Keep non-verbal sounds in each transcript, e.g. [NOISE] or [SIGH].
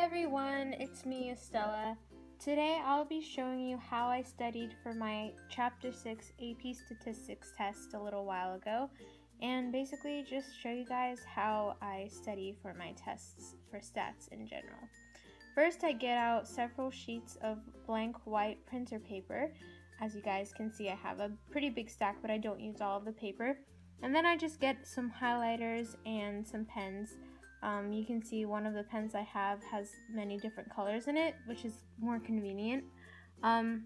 everyone, it's me Estella. Today I'll be showing you how I studied for my Chapter 6 AP Statistics test a little while ago and basically just show you guys how I study for my tests for stats in general. First I get out several sheets of blank white printer paper. As you guys can see I have a pretty big stack but I don't use all of the paper. And then I just get some highlighters and some pens um, you can see one of the pens I have has many different colors in it, which is more convenient. Um,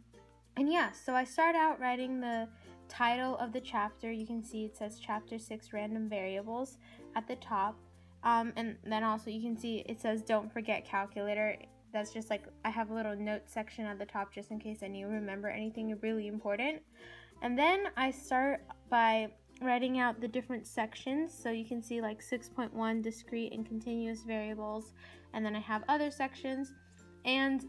and yeah, so I start out writing the title of the chapter. You can see it says Chapter 6 Random Variables at the top. Um, and then also you can see it says Don't Forget Calculator. That's just like I have a little note section at the top just in case I need to remember anything really important. And then I start by writing out the different sections. So you can see like 6.1 discrete and continuous variables, and then I have other sections. And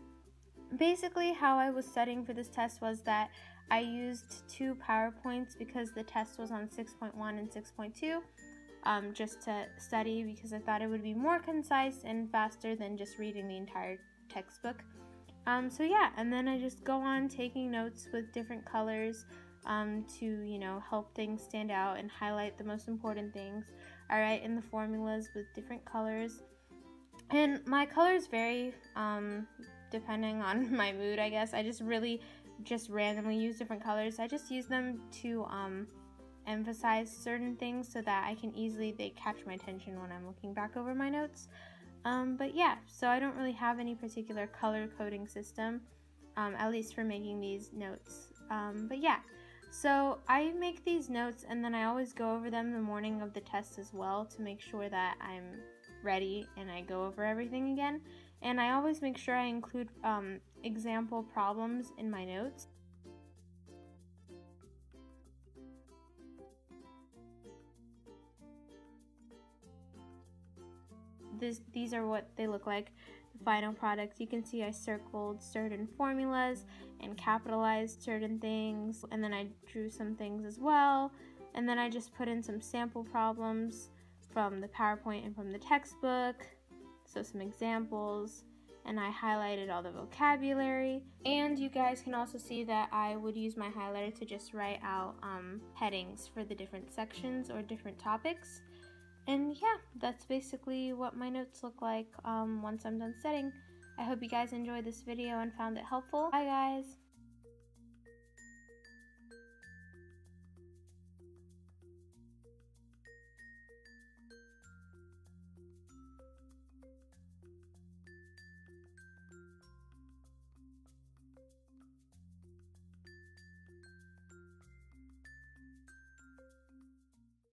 basically, how I was studying for this test was that I used two PowerPoints because the test was on 6.1 and 6.2. Um, just to study because I thought it would be more concise and faster than just reading the entire textbook. Um, so yeah, and then I just go on taking notes with different colors um, to you know help things stand out and highlight the most important things. I write in the formulas with different colors, and my colors vary um, depending on [LAUGHS] my mood. I guess I just really just randomly use different colors. I just use them to um, emphasize certain things so that I can easily they catch my attention when I'm looking back over my notes. Um, but yeah, so I don't really have any particular color coding system, um, at least for making these notes. Um, but yeah, so I make these notes and then I always go over them the morning of the test as well to make sure that I'm ready and I go over everything again. And I always make sure I include um, example problems in my notes. This, these are what they look like final product, you can see I circled certain formulas and capitalized certain things, and then I drew some things as well, and then I just put in some sample problems from the PowerPoint and from the textbook, so some examples, and I highlighted all the vocabulary. And you guys can also see that I would use my highlighter to just write out um, headings for the different sections or different topics. And yeah, that's basically what my notes look like um, once I'm done setting. I hope you guys enjoyed this video and found it helpful. Bye guys!